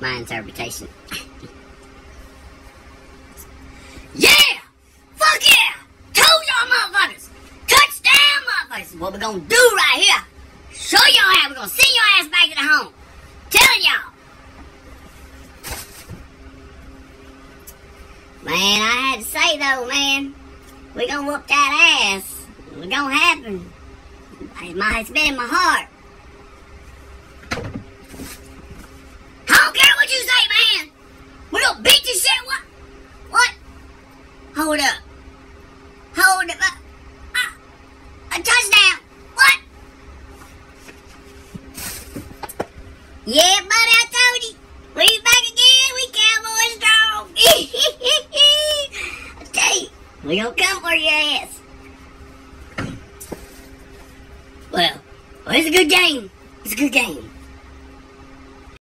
my interpretation. yeah! Fuck yeah! Told y'all motherfuckers! Touchdown motherfuckers! What we gonna do right here? Show y'all how we gonna send your ass back to the home. Telling y'all. Man, I had to say though, man, we gonna whoop that ass. It gonna happen. It it's been in my heart. I don't care what you say, man. We gonna beat this shit. What? What? Hold up. Hold up. Uh, a touchdown. What? Yeah, buddy, I told you. We back again. We cowboys strong. I tell you, we gonna come for your ass. Well, well, it's a good game. It's a good game.